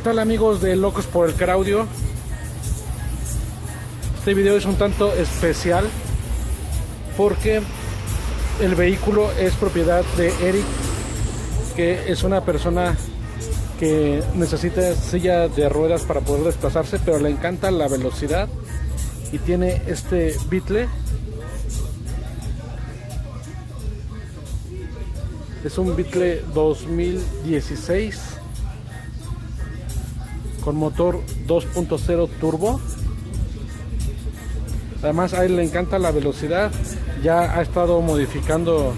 ¿Qué tal amigos de Locos por el Car Audio? Este video es un tanto especial porque el vehículo es propiedad de Eric, que es una persona que necesita silla de ruedas para poder desplazarse, pero le encanta la velocidad y tiene este Beetle. Es un Beetle 2016 motor 2.0 turbo. Además a él le encanta la velocidad. Ya ha estado modificando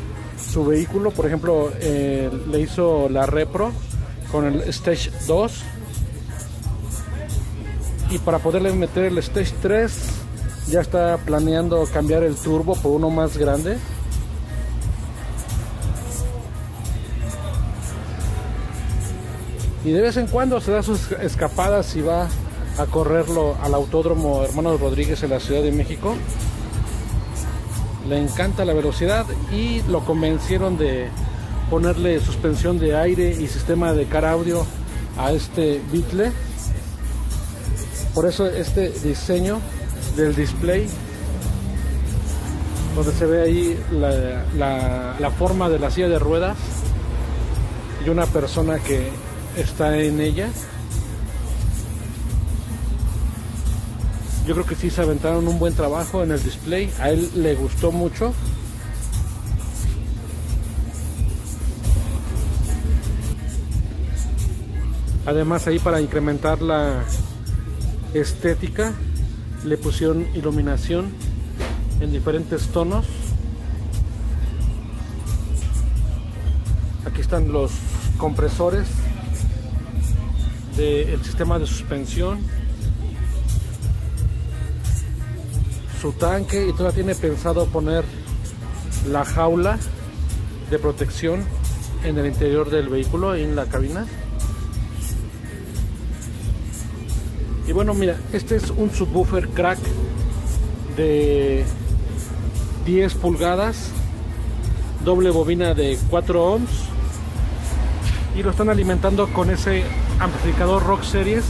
su vehículo. Por ejemplo, eh, le hizo la Repro con el Stage 2. Y para poderle meter el Stage 3, ya está planeando cambiar el turbo por uno más grande. Y de vez en cuando se da sus escapadas y va a correrlo al autódromo Hermanos Rodríguez en la Ciudad de México. Le encanta la velocidad y lo convencieron de ponerle suspensión de aire y sistema de car audio a este Beetle. Por eso este diseño del display, donde se ve ahí la, forma de la silla de ruedas y una persona que está en ella. Yo creo que sí se aventaron un buen trabajo en el display. A él le gustó mucho. Además ahí para incrementar la estética le pusieron iluminación en diferentes tonos. Aquí están los compresores del sistema de suspensión. Su tanque y todavía tiene pensado poner la jaula de protección en el interior del vehículo en la cabina. Y bueno mira este es un subwoofer crack de 10 pulgadas doble bobina de 4 ohms y lo están alimentando con ese amplificador Rock Series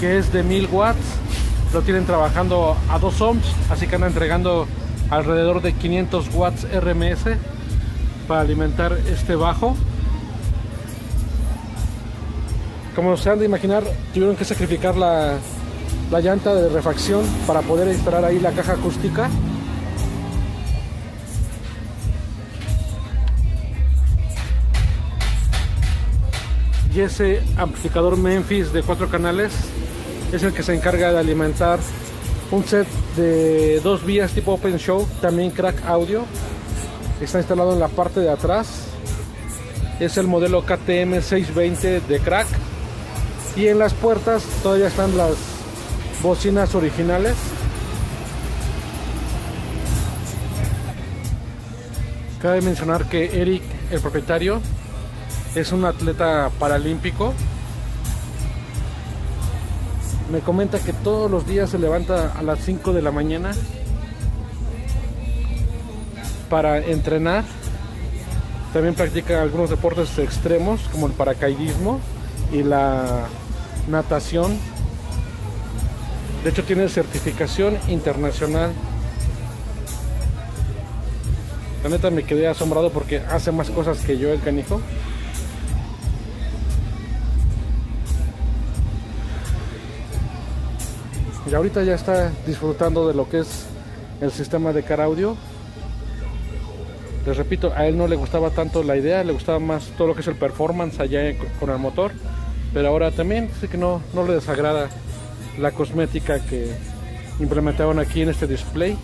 que es de 1000 watts. Lo tienen trabajando a 2 ohms así que andan entregando alrededor de 500 watts RMS para alimentar este bajo. Como se han de imaginar tuvieron que sacrificar la, la llanta de refacción para poder instalar ahí la caja acústica y ese amplificador Memphis de cuatro canales es el que se encarga de alimentar un set de dos vías tipo Open Show, también Crack Audio. Está instalado en la parte de atrás. Es el modelo KTM 620 de Crack. Y en las puertas todavía están las bocinas originales. Cabe mencionar que Eric, el propietario, es un atleta paralímpico. Me comenta que todos los días se levanta a las 5 de la mañana para entrenar. También practica algunos deportes extremos como el paracaidismo y la natación. De hecho tiene certificación internacional. La neta me quedé asombrado porque hace más cosas que yo el canijo. Y ahorita ya está disfrutando de lo que es el sistema de car audio. Les repito a él no le gustaba tanto la idea le gustaba más todo lo que es el performance allá con el motor pero ahora también sé que no, no le desagrada la cosmética que implementaron aquí en este display.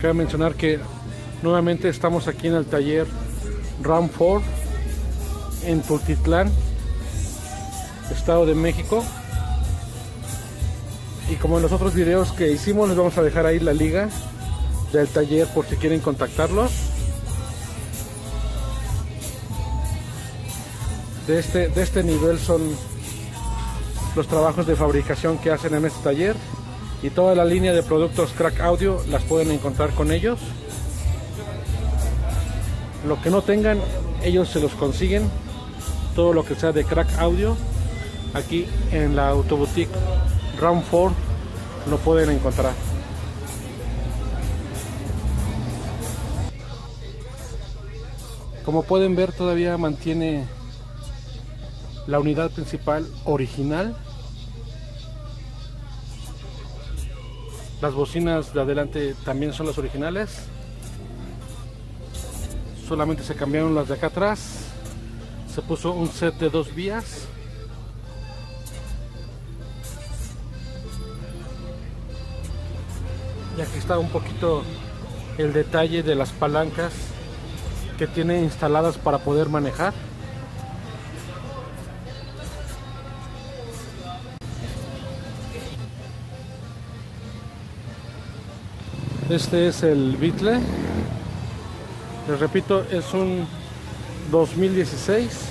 Cabe mencionar que Nuevamente estamos aquí en el taller Ramford en Tultitlán, Estado de México. Y como en los otros videos que hicimos, les vamos a dejar ahí la liga del taller por si quieren contactarlos. De este, de este nivel son los trabajos de fabricación que hacen en este taller y toda la línea de productos Crack Audio las pueden encontrar con ellos. Lo que no tengan, ellos se los consiguen. Todo lo que sea de Crack Audio, aquí en la Autoboutique Round 4 lo pueden encontrar. Como pueden ver, todavía mantiene la unidad principal original. Las bocinas de adelante también son las originales. Solamente se cambiaron las de acá atrás. Se puso un set de dos vías. Y aquí está un poquito el detalle de las palancas que tiene instaladas para poder manejar. Este es el Beetle. Les repito, es un 2016.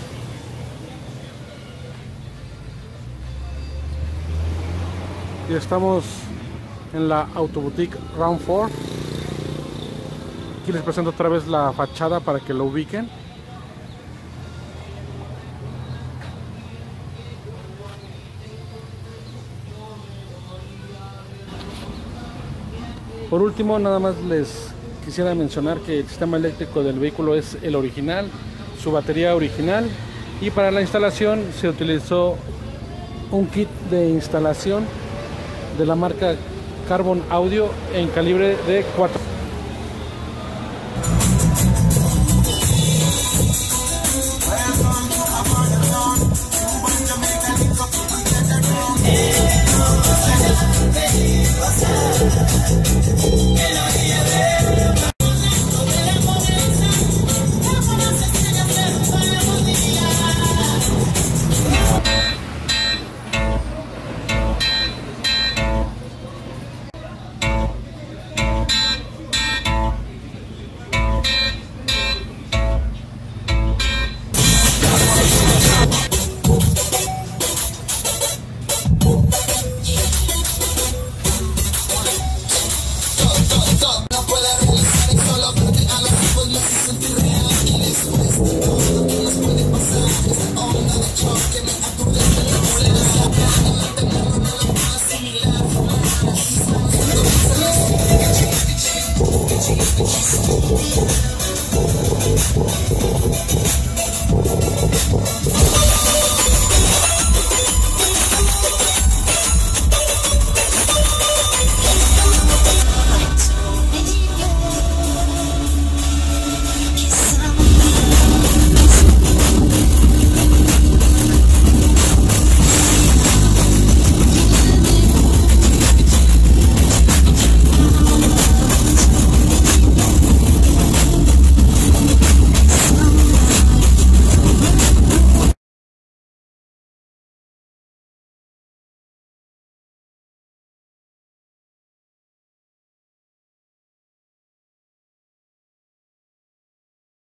Y estamos en la Autoboutique Round 4. Aquí les presento otra vez la fachada para que lo ubiquen. Por último, nada más les quisiera mencionar que el sistema eléctrico del vehículo es el original, su batería original y para la instalación se utilizó un kit de instalación de la marca Carbon Audio en calibre de 4.